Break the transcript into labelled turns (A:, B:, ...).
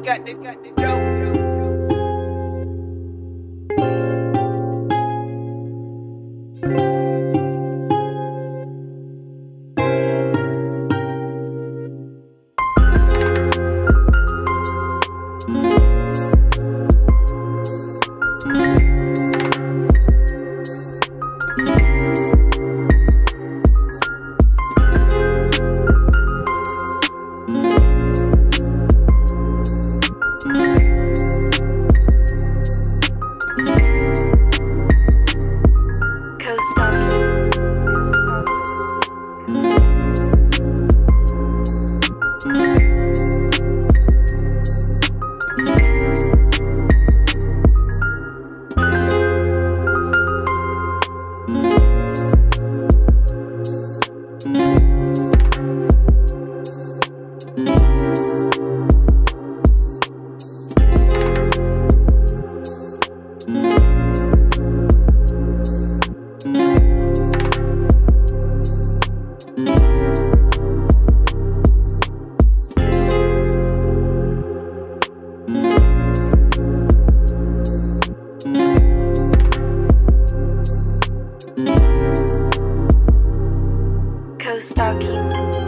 A: got the, got the dope.
B: stocking.